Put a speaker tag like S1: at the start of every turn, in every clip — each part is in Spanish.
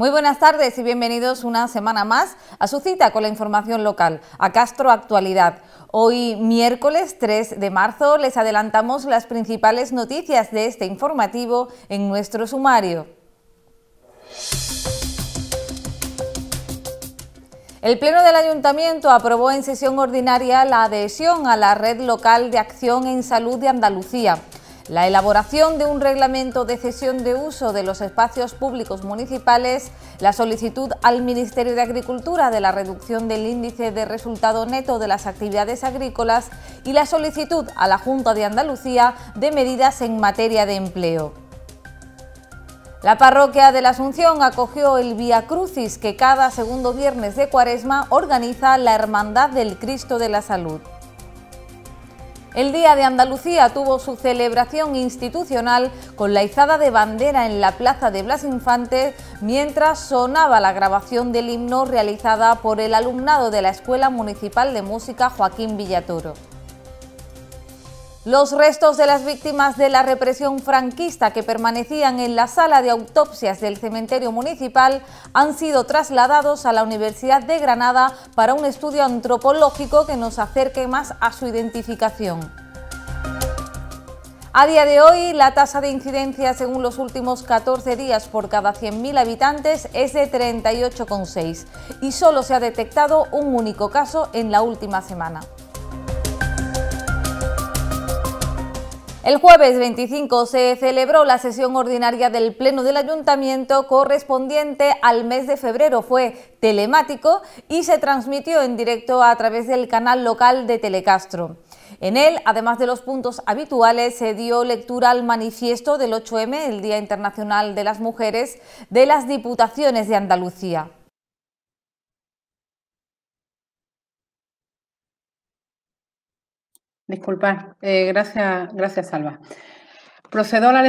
S1: Muy buenas tardes y bienvenidos una semana más a su cita con la información local, a Castro Actualidad. Hoy, miércoles 3 de marzo, les adelantamos las principales noticias de este informativo en nuestro sumario. El Pleno del Ayuntamiento aprobó en sesión ordinaria la adhesión a la Red Local de Acción en Salud de Andalucía. La elaboración de un reglamento de cesión de uso de los espacios públicos municipales, la solicitud al Ministerio de Agricultura de la reducción del índice de resultado neto de las actividades agrícolas y la solicitud a la Junta de Andalucía de medidas en materia de empleo. La parroquia de la Asunción acogió el Via Crucis que cada segundo viernes de cuaresma organiza la Hermandad del Cristo de la Salud. El Día de Andalucía tuvo su celebración institucional con la izada de bandera en la plaza de Blas Infante mientras sonaba la grabación del himno realizada por el alumnado de la Escuela Municipal de Música Joaquín Villatoro. Los restos de las víctimas de la represión franquista que permanecían en la sala de autopsias del cementerio municipal han sido trasladados a la Universidad de Granada para un estudio antropológico que nos acerque más a su identificación. A día de hoy, la tasa de incidencia según los últimos 14 días por cada 100.000 habitantes es de 38,6 y solo se ha detectado un único caso en la última semana. El jueves 25 se celebró la sesión ordinaria del Pleno del Ayuntamiento correspondiente al mes de febrero. Fue telemático y se transmitió en directo a través del canal local de Telecastro. En él, además de los puntos habituales, se dio lectura al manifiesto del 8M, el Día Internacional de las Mujeres, de las Diputaciones de Andalucía.
S2: Disculpad, eh, gracias, gracias Salva. Procedo a la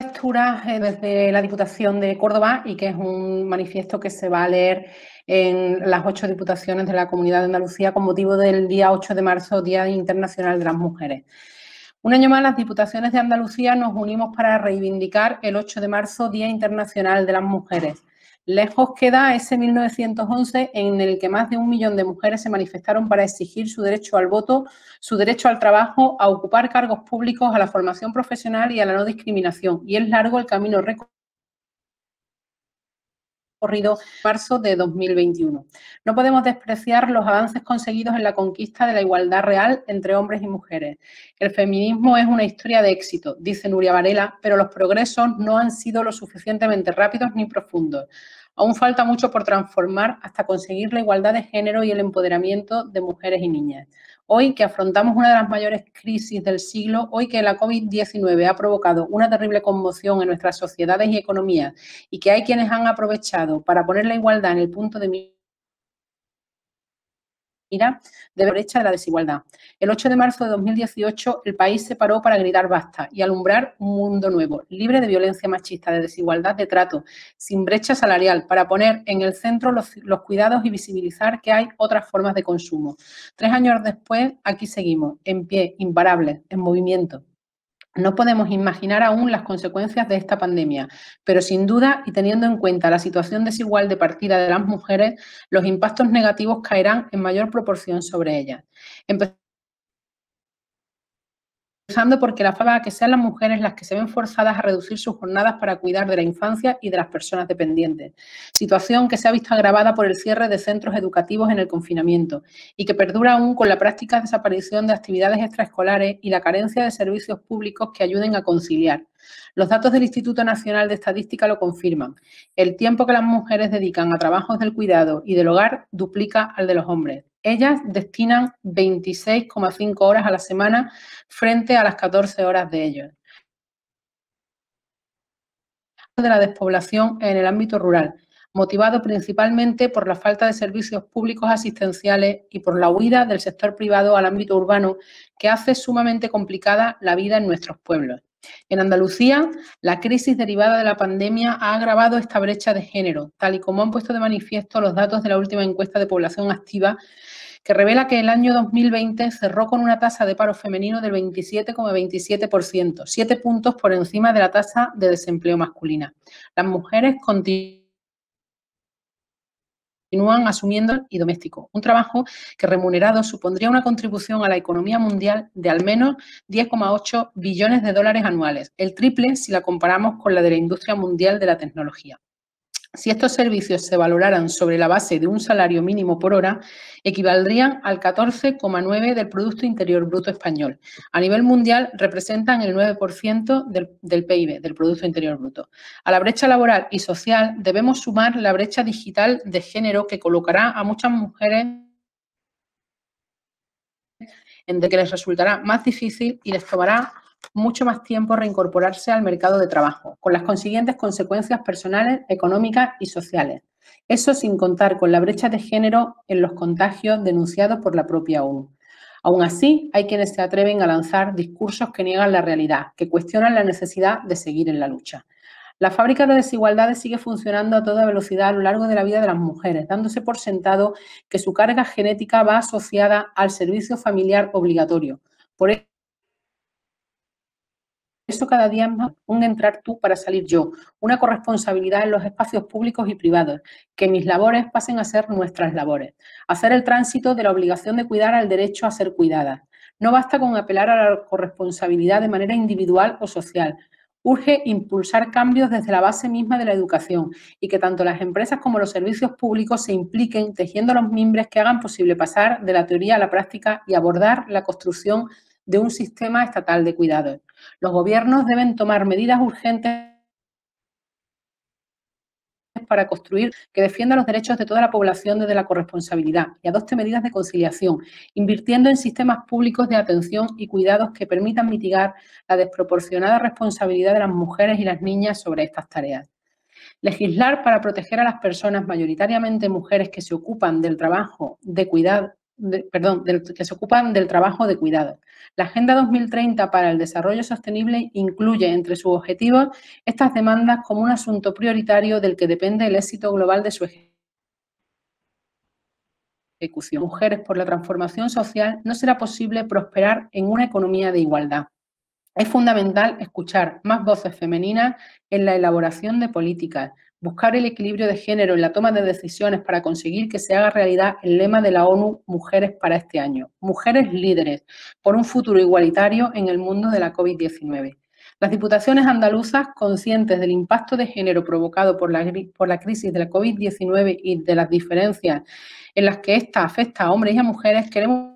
S2: lectura eh, desde la Diputación de Córdoba y que es un manifiesto que se va a leer en las ocho diputaciones de la Comunidad de Andalucía con motivo del día 8 de marzo, Día Internacional de las Mujeres. Un año más, las Diputaciones de Andalucía nos unimos para reivindicar el 8 de marzo, Día Internacional de las Mujeres Lejos queda ese 1911 en el que más de un millón de mujeres se manifestaron para exigir su derecho al voto, su derecho al trabajo, a ocupar cargos públicos, a la formación profesional y a la no discriminación. Y es largo el camino recorrido en marzo de 2021. No podemos despreciar los avances conseguidos en la conquista de la igualdad real entre hombres y mujeres. El feminismo es una historia de éxito, dice Nuria Varela, pero los progresos no han sido lo suficientemente rápidos ni profundos. Aún falta mucho por transformar hasta conseguir la igualdad de género y el empoderamiento de mujeres y niñas. Hoy que afrontamos una de las mayores crisis del siglo, hoy que la COVID-19 ha provocado una terrible conmoción en nuestras sociedades y economías y que hay quienes han aprovechado para poner la igualdad en el punto de mira de brecha de la desigualdad. El 8 de marzo de 2018 el país se paró para gritar basta y alumbrar un mundo nuevo, libre de violencia machista, de desigualdad de trato, sin brecha salarial, para poner en el centro los, los cuidados y visibilizar que hay otras formas de consumo. Tres años después, aquí seguimos, en pie, imparables, en movimiento. No podemos imaginar aún las consecuencias de esta pandemia, pero sin duda y teniendo en cuenta la situación desigual de partida de las mujeres, los impactos negativos caerán en mayor proporción sobre ellas empezando porque la fama que sean las mujeres las que se ven forzadas a reducir sus jornadas para cuidar de la infancia y de las personas dependientes, situación que se ha visto agravada por el cierre de centros educativos en el confinamiento y que perdura aún con la práctica desaparición de actividades extraescolares y la carencia de servicios públicos que ayuden a conciliar. Los datos del Instituto Nacional de Estadística lo confirman. El tiempo que las mujeres dedican a trabajos del cuidado y del hogar duplica al de los hombres. Ellas destinan 26,5 horas a la semana frente a las 14 horas de ellos. De la despoblación en el ámbito rural, motivado principalmente por la falta de servicios públicos asistenciales y por la huida del sector privado al ámbito urbano, que hace sumamente complicada la vida en nuestros pueblos. En Andalucía, la crisis derivada de la pandemia ha agravado esta brecha de género, tal y como han puesto de manifiesto los datos de la última encuesta de población activa que revela que el año 2020 cerró con una tasa de paro femenino del 27,27%, siete puntos por encima de la tasa de desempleo masculina. Las mujeres continúan continúan asumiendo y doméstico, un trabajo que remunerado supondría una contribución a la economía mundial de al menos 10,8 billones de dólares anuales, el triple si la comparamos con la de la industria mundial de la tecnología. Si estos servicios se valoraran sobre la base de un salario mínimo por hora, equivaldrían al 14,9 del Producto Interior Bruto español. A nivel mundial representan el 9% del, del, PIB, del Producto Interior Bruto. A la brecha laboral y social debemos sumar la brecha digital de género que colocará a muchas mujeres en de que les resultará más difícil y les tomará mucho más tiempo reincorporarse al mercado de trabajo, con las consiguientes consecuencias personales, económicas y sociales. Eso sin contar con la brecha de género en los contagios denunciados por la propia ONU. Aún así, hay quienes se atreven a lanzar discursos que niegan la realidad, que cuestionan la necesidad de seguir en la lucha. La fábrica de desigualdades sigue funcionando a toda velocidad a lo largo de la vida de las mujeres, dándose por sentado que su carga genética va asociada al servicio familiar obligatorio. Por eso cada día es más un entrar tú para salir yo, una corresponsabilidad en los espacios públicos y privados, que mis labores pasen a ser nuestras labores, hacer el tránsito de la obligación de cuidar al derecho a ser cuidada. No basta con apelar a la corresponsabilidad de manera individual o social. Urge impulsar cambios desde la base misma de la educación y que tanto las empresas como los servicios públicos se impliquen tejiendo los mimbres que hagan posible pasar de la teoría a la práctica y abordar la construcción un sistema estatal de cuidados. Los gobiernos deben tomar medidas urgentes para construir que defienda los derechos de toda la población desde la corresponsabilidad y adopte medidas de conciliación, invirtiendo en sistemas públicos de atención y cuidados que permitan mitigar la desproporcionada responsabilidad de las mujeres y las niñas sobre estas tareas. Legislar para proteger a las personas, mayoritariamente mujeres que se ocupan del trabajo de cuidado perdón, que se ocupan del trabajo de cuidado. La Agenda 2030 para el Desarrollo Sostenible incluye entre sus objetivos estas demandas como un asunto prioritario del que depende el éxito global de su ejecución. Mujeres por la transformación social no será posible prosperar en una economía de igualdad. Es fundamental escuchar más voces femeninas en la elaboración de políticas, buscar el equilibrio de género en la toma de decisiones para conseguir que se haga realidad el lema de la ONU Mujeres para este año. Mujeres líderes por un futuro igualitario en el mundo de la COVID-19. Las diputaciones andaluzas, conscientes del impacto de género provocado por la, por la crisis de la COVID-19 y de las diferencias en las que ésta afecta a hombres y a mujeres, queremos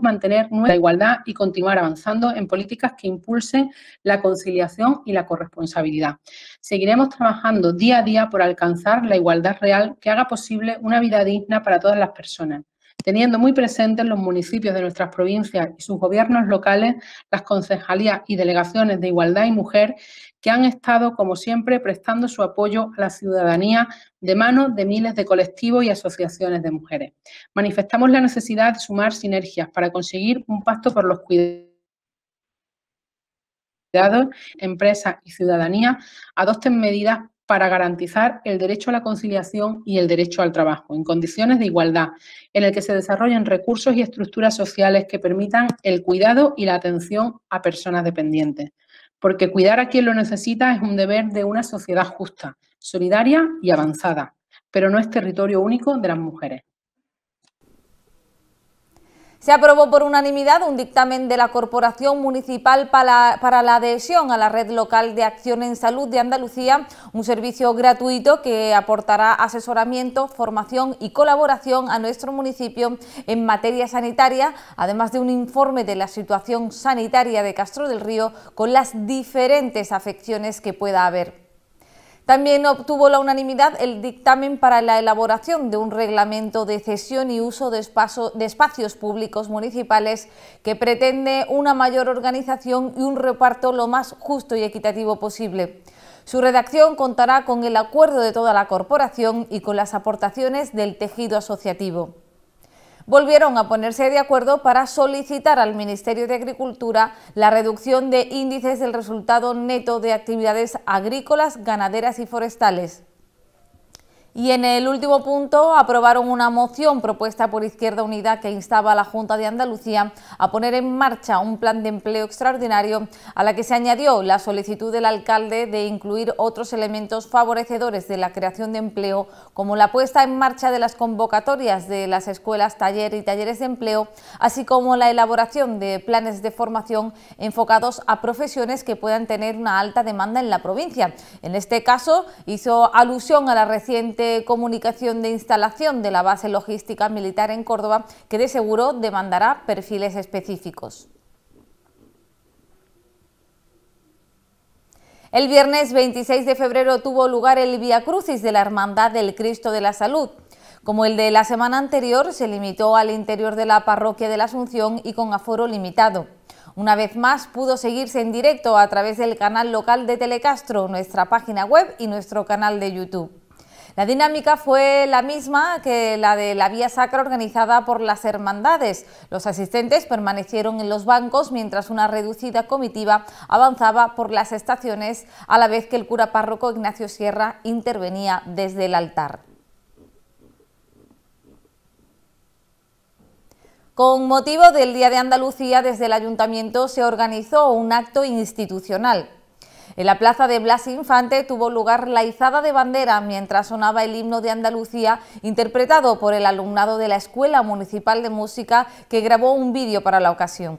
S2: mantener nuestra igualdad y continuar avanzando en políticas que impulsen la conciliación y la corresponsabilidad. Seguiremos trabajando día a día por alcanzar la igualdad real que haga posible una vida digna para todas las personas teniendo muy presentes los municipios de nuestras provincias y sus gobiernos locales, las concejalías y delegaciones de igualdad y mujer que han estado, como siempre, prestando su apoyo a la ciudadanía de manos de miles de colectivos y asociaciones de mujeres. Manifestamos la necesidad de sumar sinergias para conseguir un pacto por los cuidados empresas y ciudadanía adopten medidas para garantizar el derecho a la conciliación y el derecho al trabajo en condiciones de igualdad, en el que se desarrollen recursos y estructuras sociales que permitan el cuidado y la atención a personas dependientes. Porque cuidar a quien lo necesita es un deber de una sociedad justa, solidaria y avanzada, pero no es territorio único de las mujeres.
S1: Se aprobó por unanimidad un dictamen de la Corporación Municipal para, la adhesión a la Red Local de Acción en Salud de Andalucía, un servicio gratuito que aportará asesoramiento, formación y colaboración a nuestro municipio en materia sanitaria, además de un informe de la situación sanitaria de Castro del Río con las diferentes afecciones que pueda haber. También obtuvo la unanimidad el dictamen para la elaboración de un reglamento de cesión y uso de, espacios públicos municipales que pretende una mayor organización y un reparto lo más justo y equitativo posible. Su redacción contará con el acuerdo de toda la corporación y con las aportaciones del tejido asociativo volvieron a ponerse de acuerdo para solicitar al Ministerio de Agricultura la reducción de índices del resultado neto de actividades agrícolas, ganaderas y forestales. Y en el último punto aprobaron una moción propuesta por Izquierda Unida que instaba a la Junta de Andalucía a poner en marcha un plan de empleo extraordinario a la que se añadió la solicitud del alcalde de incluir otros elementos favorecedores de la creación de empleo como la puesta en marcha de las convocatorias de las escuelas, taller y talleres de empleo, así como la elaboración de planes de formación enfocados a profesiones que puedan tener una alta demanda en la provincia. En este caso hizo alusión a la reciente comunicación de instalación de la base logística militar en Córdoba, que de seguro demandará perfiles específicos. El viernes 26 de febrero tuvo lugar el Via Crucis de la Hermandad del Cristo de la Salud. Como el de la semana anterior, se limitó al interior de la parroquia de la Asunción y con aforo limitado. Una vez más pudo seguirse en directo a través del canal local de Telecastro, nuestra página web y nuestro canal de YouTube. La dinámica fue la misma que la de la vía sacra organizada por las hermandades. Los asistentes permanecieron en los bancos mientras una reducida comitiva avanzaba por las estaciones a la vez que el cura párroco Ignacio Sierra intervenía desde el altar. Con motivo del Día de Andalucía, desde el Ayuntamiento se organizó un acto institucional. En la plaza de Blas Infante tuvo lugar la izada de bandera mientras sonaba el himno de Andalucía interpretado por el alumnado de la Escuela Municipal de Música que grabó un vídeo para la ocasión.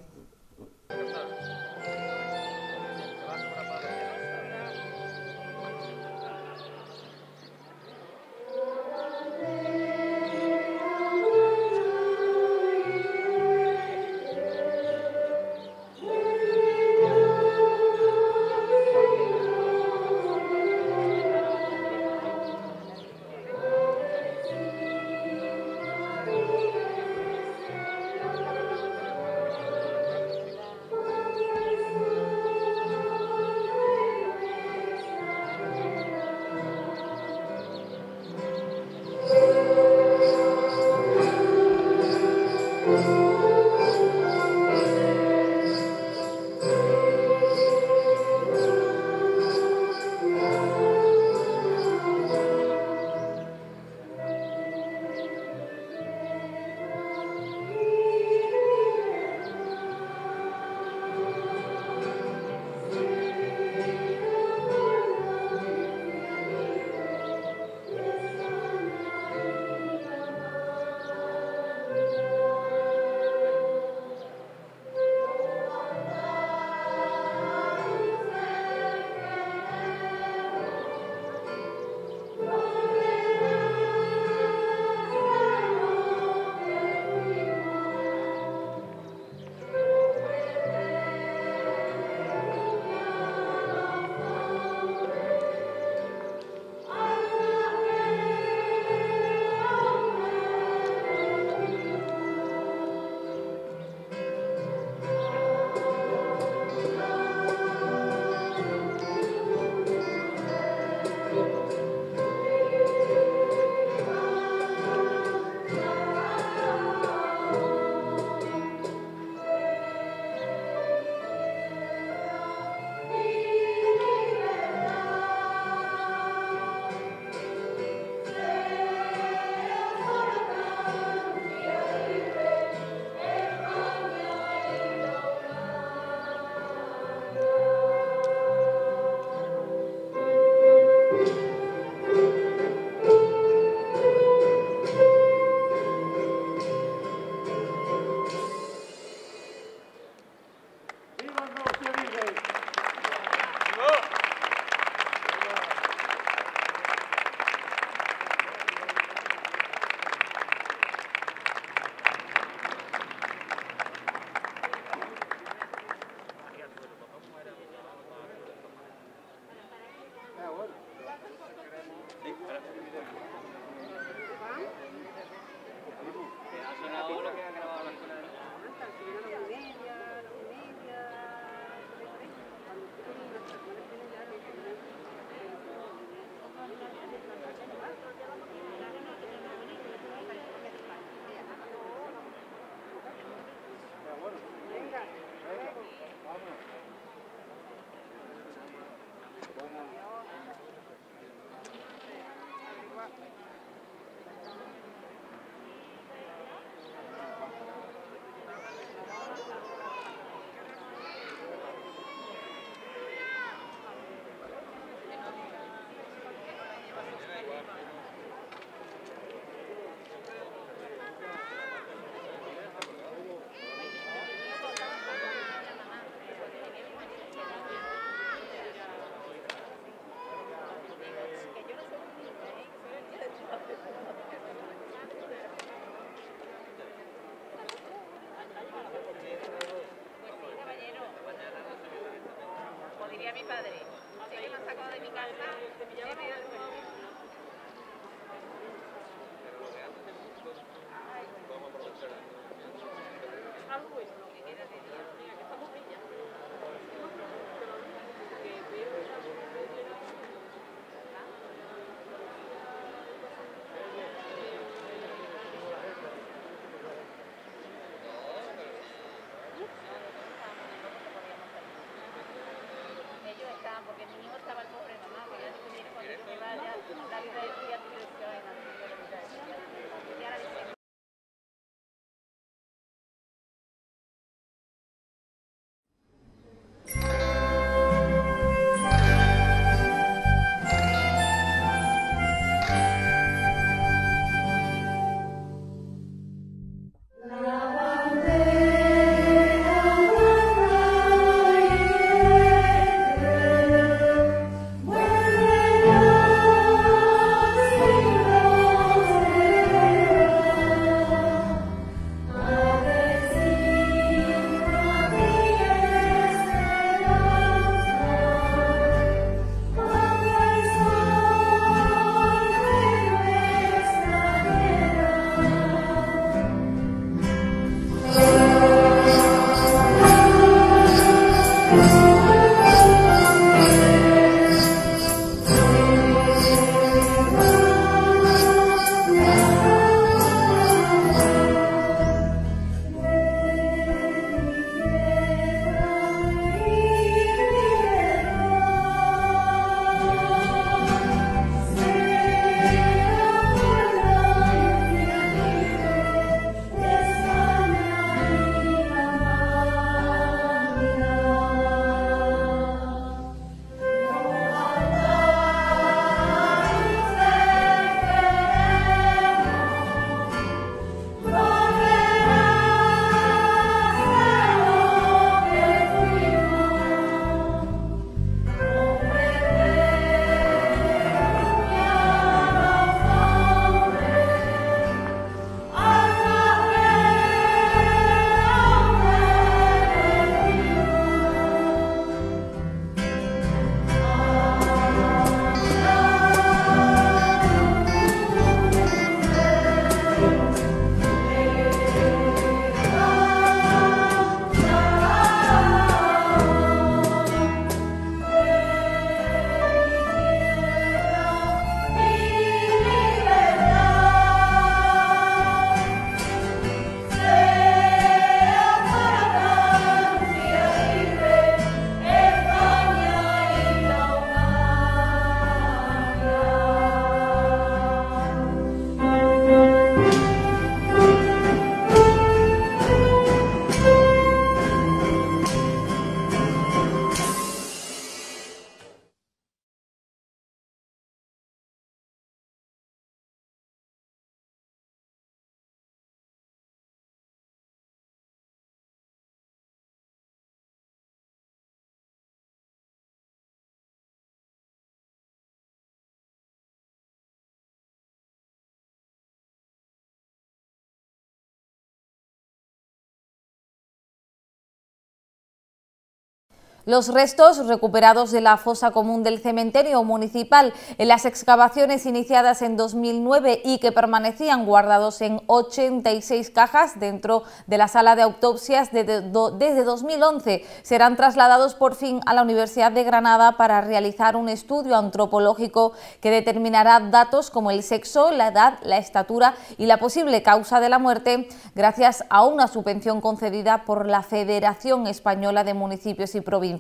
S1: Los restos recuperados de la fosa común del cementerio municipal en las excavaciones iniciadas en 2009 y que permanecían guardados en 86 cajas dentro de la sala de autopsias desde 2011 serán trasladados por fin a la Universidad de Granada para realizar un estudio antropológico que determinará datos como el sexo, la edad, la estatura y la posible causa de la muerte gracias a una subvención concedida por la Federación Española de Municipios y Provincias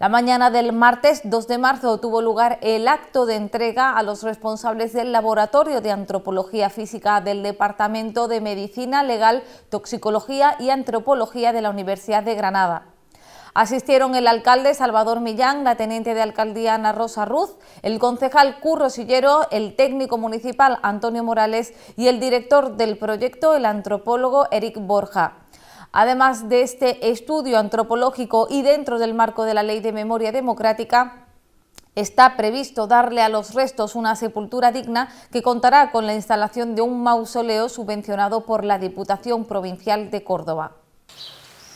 S1: la mañana del martes 2 de marzo tuvo lugar el acto de entrega a los responsables del Laboratorio de Antropología Física del Departamento de Medicina Legal, Toxicología y Antropología de la Universidad de Granada. Asistieron el alcalde Salvador Millán, la teniente de alcaldía Ana Rosa Ruz, el concejal Curro Sillero, el técnico municipal Antonio Morales y el director del proyecto, el antropólogo Eric Borja. Además de este estudio antropológico y dentro del marco de la Ley de Memoria Democrática, Está previsto darle a los restos una sepultura digna que contará con la instalación de un mausoleo subvencionado por la Diputación Provincial de Córdoba.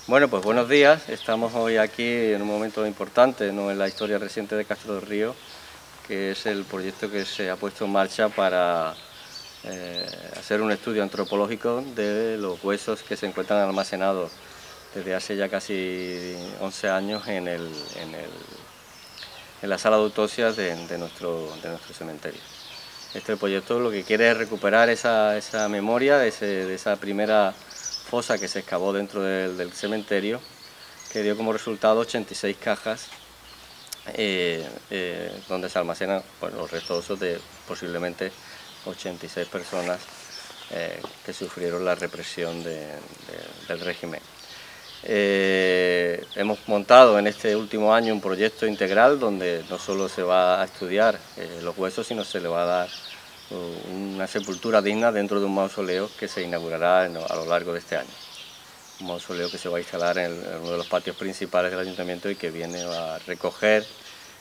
S3: Bueno, pues buenos días. Estamos hoy aquí en un momento importante ¿no? en la historia reciente de Castro del Río, que es el proyecto que se ha puesto en marcha para eh, hacer un estudio antropológico de los huesos que se encuentran almacenados desde hace ya casi 11 años en, el, en, el, en la sala de autopsias de, nuestro, de nuestro cementerio. Este proyecto lo que quiere es recuperar esa, esa memoria de, esa primera fosa que se excavó dentro del, cementerio, que dio como resultado 86 cajas eh, eh, donde se almacenan los restos de posiblemente 86 personas eh, que sufrieron la represión del régimen. Eh, hemos montado en este último año un proyecto integral donde no solo se va a estudiar eh, los huesos, sino se le va a dar una sepultura digna dentro de un mausoleo que se inaugurará a lo largo de este año. Un mausoleo que se va a instalar en uno de los patios principales del ayuntamiento y que viene a recoger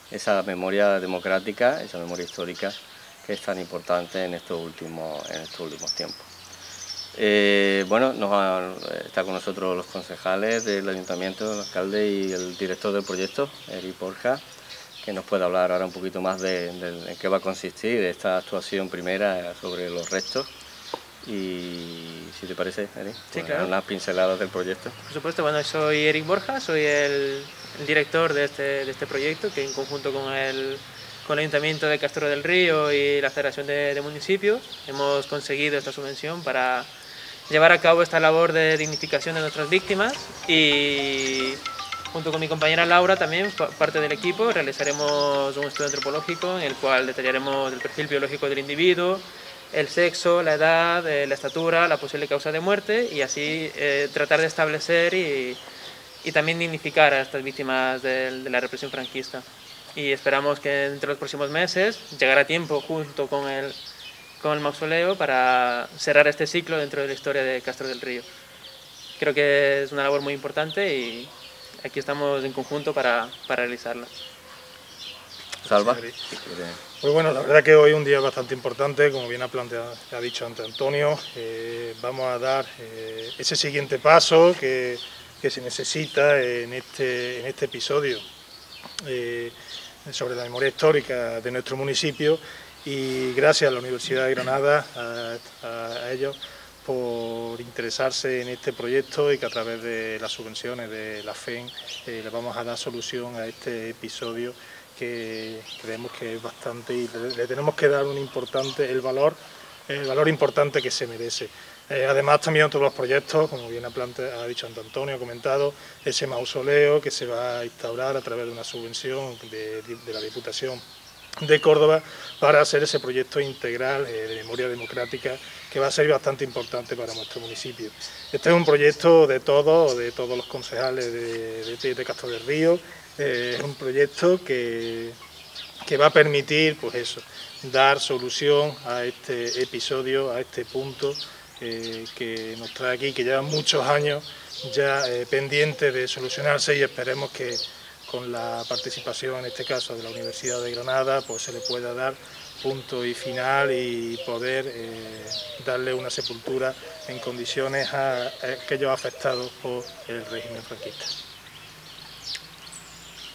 S3: esa memoria democrática, esa memoria histórica que es tan importante en estos últimos, en estos últimos tiempos. Eh, bueno, nos está con nosotros los concejales del ayuntamiento, el alcalde y el director del proyecto, Eric Borja, que nos puede hablar ahora un poquito más de, en qué va a consistir esta actuación primera sobre los restos. Y si te parece, Eric,
S4: sí, claro.
S3: unas pinceladas del proyecto.
S4: Por supuesto, bueno, soy Eric Borja, soy el, el director de este, de este proyecto que en conjunto con el con el Ayuntamiento de Castro del Río y la Federación de, Municipios hemos conseguido esta subvención para llevar a cabo esta labor de dignificación de nuestras víctimas y junto con mi compañera Laura también, parte del equipo, realizaremos un estudio antropológico en el cual detallaremos el perfil biológico del individuo, el sexo, la edad, eh, la estatura, la posible causa de muerte y así eh, tratar de establecer y, y, también dignificar a estas víctimas de la represión franquista y esperamos que entre los próximos meses llegará tiempo junto con el, con el mausoleo para cerrar este ciclo dentro de la historia de Castro del Río. Creo que es una labor muy importante y aquí estamos en conjunto para, para realizarla.
S3: Salva.
S5: Pues bueno, la verdad que hoy es un día bastante importante, como bien ha, planteado, ha dicho ante Antonio, eh, vamos a dar eh, ese siguiente paso que, que, se necesita en este, en este episodio. Eh, sobre la memoria histórica de nuestro municipio y gracias a la Universidad de Granada, a, ellos, por interesarse en este proyecto y que a través de las subvenciones de la FEN eh, le vamos a dar solución a este episodio que creemos que es bastante y le, tenemos que dar un importante, el valor, el valor importante que se merece. Eh, además también todos los proyectos, como bien ha, ha dicho Antonio, ha comentado, ese mausoleo que se va a instaurar a través de una subvención de, la Diputación de Córdoba para hacer ese proyecto integral eh, de memoria democrática que va a ser bastante importante para nuestro municipio. Este es un proyecto de todos, de todos los concejales de, de, Castro del Río, eh, es un proyecto que, que va a permitir pues eso, dar solución a este episodio, a este punto que nos trae aquí, que lleva muchos años ya eh, pendiente de solucionarse y esperemos que con la participación, en este caso, de la Universidad de Granada, pues se le pueda dar punto y final y poder eh, darle una sepultura en condiciones a, aquellos afectados por el régimen franquista.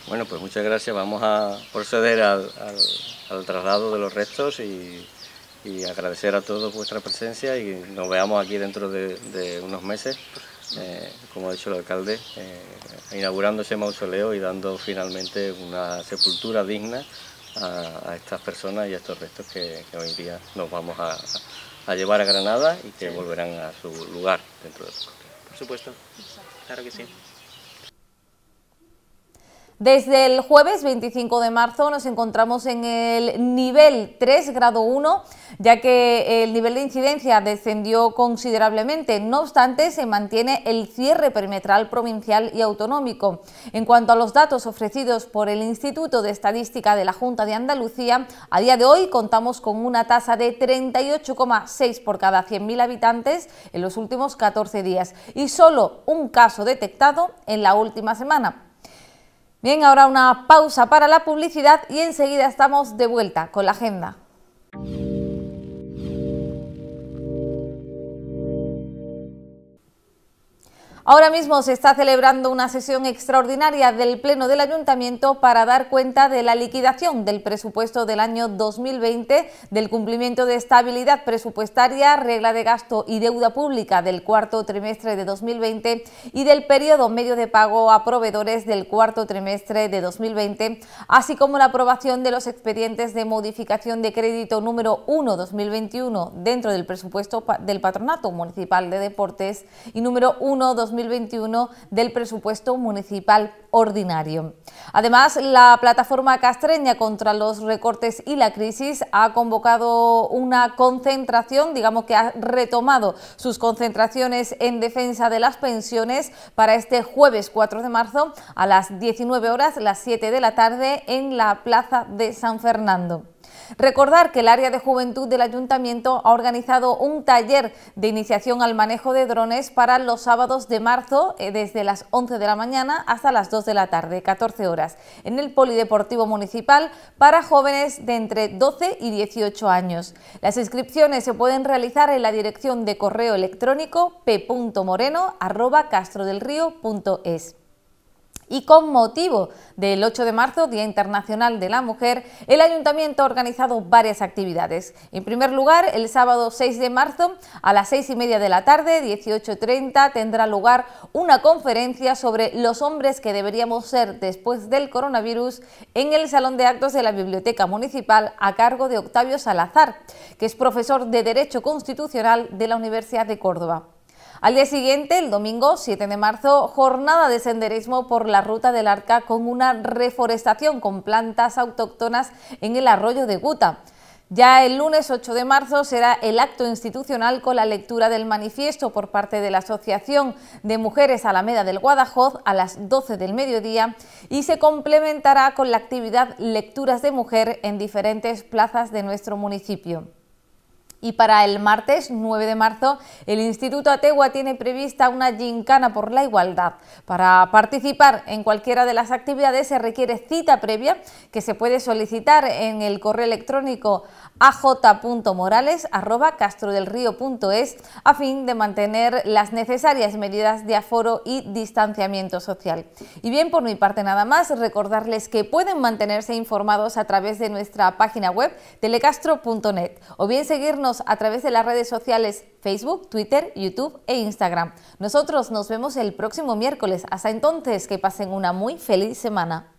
S3: Bueno, pues muchas gracias. Vamos a proceder al, traslado de los restos y, agradecer a todos vuestra presencia y nos veamos aquí dentro de, unos meses, eh, como ha dicho el alcalde, eh, inaugurando ese mausoleo y dando finalmente una sepultura digna a, estas personas y a estos restos que, hoy día nos vamos a, llevar a Granada y que volverán a su lugar dentro de poco.
S4: Por supuesto, claro que sí.
S1: Desde el jueves 25 de marzo nos encontramos en el nivel 3, grado 1, ya que el nivel de incidencia descendió considerablemente. No obstante, se mantiene el cierre perimetral provincial y autonómico. En cuanto a los datos ofrecidos por el Instituto de Estadística de la Junta de Andalucía, a día de hoy contamos con una tasa de 38,6 por cada 100.000 habitantes en los últimos 14 días y solo un caso detectado en la última semana. Bien, ahora una pausa para la publicidad y enseguida estamos de vuelta con la agenda. Ahora mismo se está celebrando una sesión extraordinaria del Pleno del Ayuntamiento para dar cuenta de la liquidación del presupuesto del año 2020, del cumplimiento de estabilidad presupuestaria, regla de gasto y deuda pública del cuarto trimestre de 2020 y del periodo medio de pago a proveedores del cuarto trimestre de 2020, así como la aprobación de los expedientes de modificación de crédito número 1-2021 dentro del presupuesto del Patronato Municipal de Deportes y número 1 2021 2021 del presupuesto municipal ordinario. Además, la plataforma castreña contra los recortes y la crisis ha convocado una concentración, digamos que ha retomado sus concentraciones en defensa de las pensiones para este jueves 4 de marzo a las 19 horas, las 7 de la tarde en la Plaza de San Fernando. Recordar que el área de juventud del ayuntamiento ha organizado un taller de iniciación al manejo de drones para los sábados de marzo eh, desde las 11 de la mañana hasta las 2 de la tarde, 14 horas, en el Polideportivo Municipal para jóvenes de entre 12 y 18 años. Las inscripciones se pueden realizar en la dirección de correo electrónico p.moreno.castrodelrío.es. Y con motivo del 8 de marzo, Día Internacional de la Mujer, el Ayuntamiento ha organizado varias actividades. En primer lugar, el sábado 6 de marzo, a las 6 y media de la tarde, 18.30, tendrá lugar una conferencia sobre los hombres que deberíamos ser después del coronavirus en el Salón de Actos de la Biblioteca Municipal a cargo de Octavio Salazar, que es profesor de Derecho Constitucional de la Universidad de Córdoba. Al día siguiente, el domingo 7 de marzo, jornada de senderismo por la ruta del Arca con una reforestación con plantas autóctonas en el arroyo de Guta. Ya el lunes 8 de marzo será el acto institucional con la lectura del manifiesto por parte de la Asociación de Mujeres Alameda del Guadajoz a las 12 del mediodía y se complementará con la actividad Lecturas de Mujer en diferentes plazas de nuestro municipio. Y para el martes 9 de marzo, el Instituto Ategua tiene prevista una gincana por la igualdad. Para participar en cualquiera de las actividades se requiere cita previa que se puede solicitar en el correo electrónico aj.morales.castrodelrío.es a fin de mantener las necesarias medidas de aforo y distanciamiento social. Y bien, por mi parte nada más, recordarles que pueden mantenerse informados a través de nuestra página web telecastro.net o bien seguirnos a través de las redes sociales Facebook, Twitter, YouTube e Instagram. Nosotros nos vemos el próximo miércoles. Hasta entonces, que pasen una muy feliz semana.